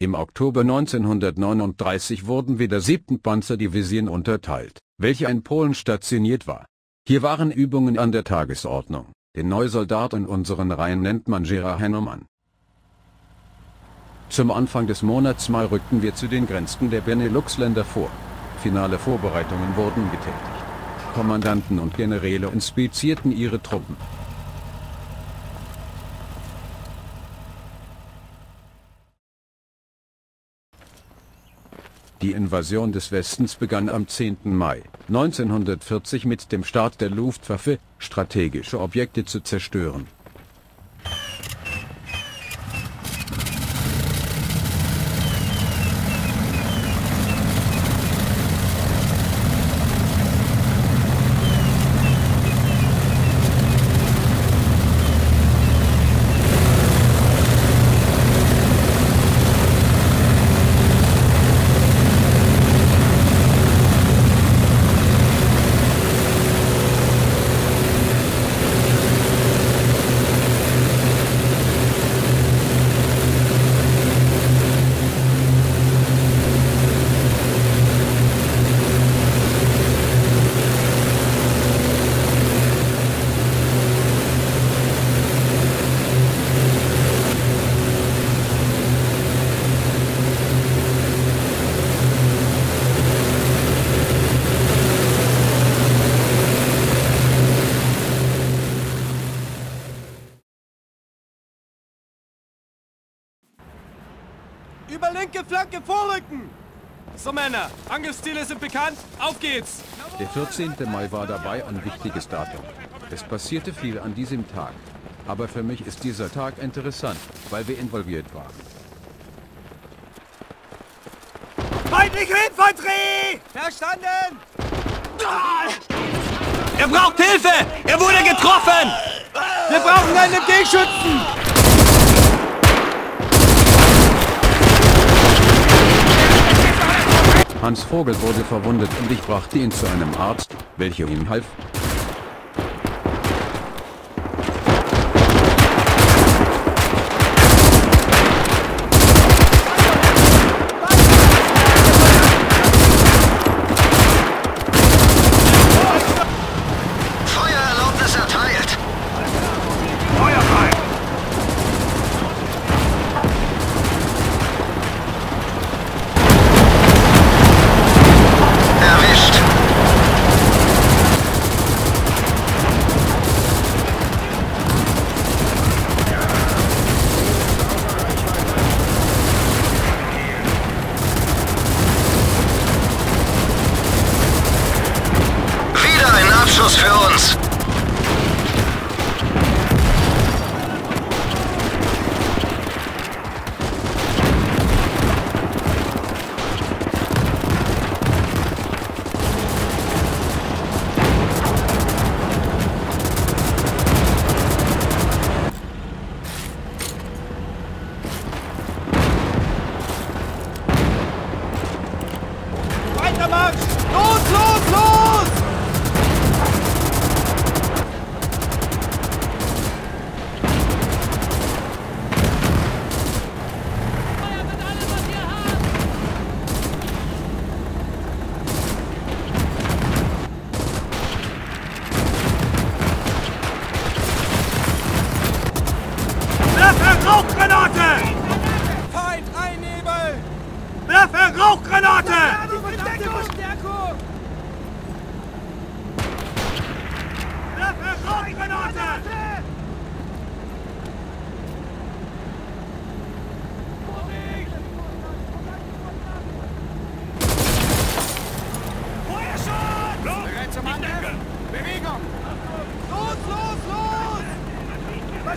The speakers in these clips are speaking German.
Im Oktober 1939 wurden wir der 7. Panzerdivision unterteilt, welche in Polen stationiert war. Hier waren Übungen an der Tagesordnung. Den Neusoldat in unseren Reihen nennt man Gerard Hennemann. Zum Anfang des Monats Mai rückten wir zu den Grenzen der Benelux-Länder vor. Finale Vorbereitungen wurden getätigt. Kommandanten und Generäle inspizierten ihre Truppen. Die Invasion des Westens begann am 10. Mai 1940 mit dem Start der Luftwaffe, strategische Objekte zu zerstören. Über linke Flanke vorrücken! So Männer, Angriffsziele sind bekannt, auf geht's! Der 14. Mai war dabei ein wichtiges Datum. Es passierte viel an diesem Tag. Aber für mich ist dieser Tag interessant, weil wir involviert waren. Feindliche Infanterie! Verstanden! Er braucht Hilfe! Er wurde getroffen! Wir brauchen einen MG-Schützen! Hans Vogel wurde verwundet und ich brachte ihn zu einem Arzt, welcher ihm half.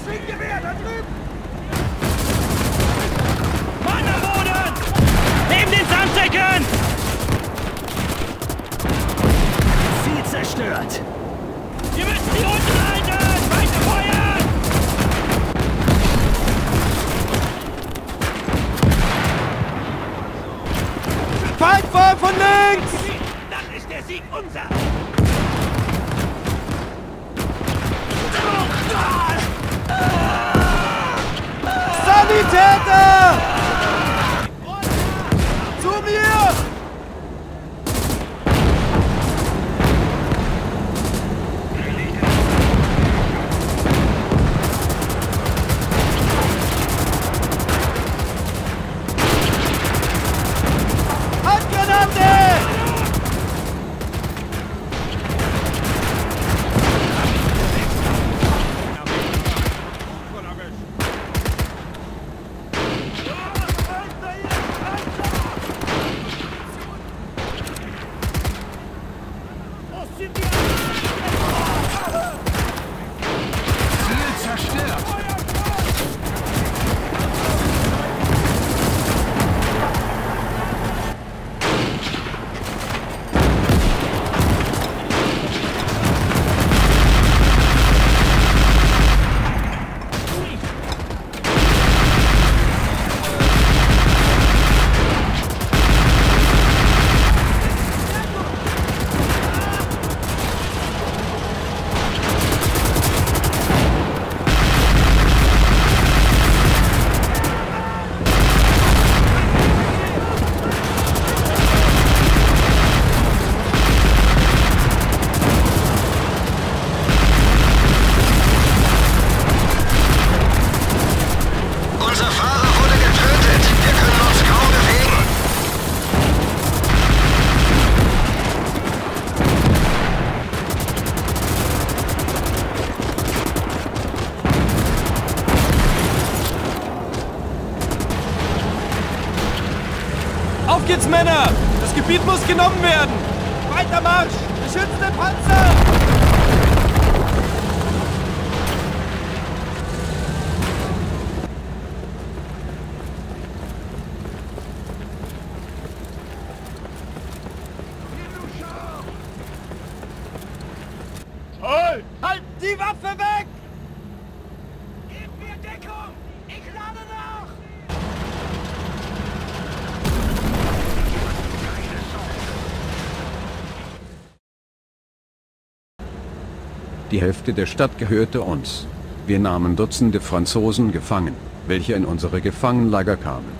Maschinengewehr, da drüben! Mann am Boden! Neben den Sandsäcken! Viel zerstört. Wir müssen die unten halten! Weiter feuern! Feindwahl von links! Dann ist der Sieg unser! Peter! Zu mir! Männer! Das Gebiet muss genommen werden! Weiter Marsch! Beschützt den Panzer! Halt! Halt die Waffe weg! Gib mir Deckung! Ich lade nach! Hälfte der Stadt gehörte uns. Wir nahmen Dutzende Franzosen gefangen, welche in unsere Gefangenlager kamen.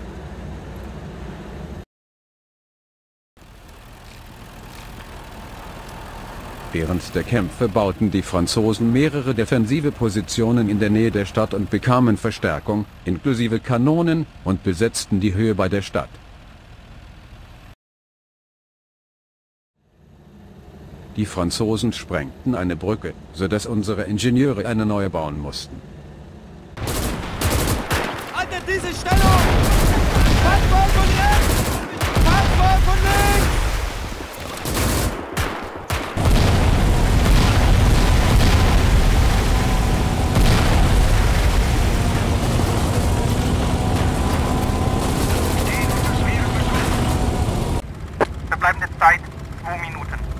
Während der Kämpfe bauten die Franzosen mehrere defensive Positionen in der Nähe der Stadt und bekamen Verstärkung, inklusive Kanonen, und besetzten die Höhe bei der Stadt. Die Franzosen sprengten eine Brücke, sodass unsere Ingenieure eine neue bauen mussten. Haltet diese Stellung! Fallfall von rechts! Fallfall von links! Verbleibende Zeit 2 Minuten.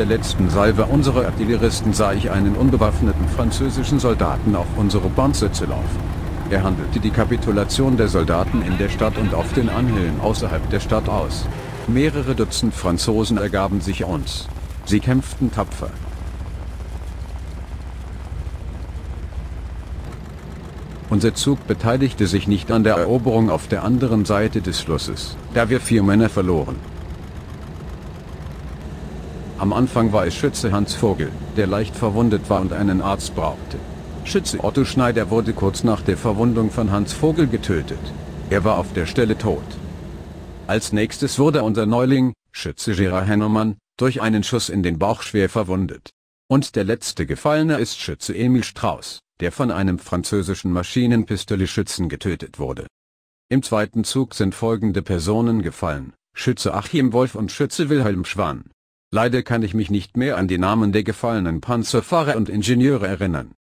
Der letzten Salve unserer Artilleristen sah ich einen unbewaffneten französischen Soldaten auf unsere zu laufen. Er handelte die Kapitulation der Soldaten in der Stadt und auf den Anhöhen außerhalb der Stadt aus. Mehrere Dutzend Franzosen ergaben sich uns. Sie kämpften tapfer. Unser Zug beteiligte sich nicht an der Eroberung auf der anderen Seite des Flusses, da wir vier Männer verloren. Am Anfang war es Schütze Hans Vogel, der leicht verwundet war und einen Arzt brauchte. Schütze Otto Schneider wurde kurz nach der Verwundung von Hans Vogel getötet. Er war auf der Stelle tot. Als nächstes wurde unser Neuling, Schütze Gerard Hennemann, durch einen Schuss in den Bauch schwer verwundet. Und der letzte Gefallene ist Schütze Emil Strauß, der von einem französischen Maschinenpistoleschützen getötet wurde. Im zweiten Zug sind folgende Personen gefallen, Schütze Achim Wolf und Schütze Wilhelm Schwan. Leider kann ich mich nicht mehr an die Namen der gefallenen Panzerfahrer und Ingenieure erinnern.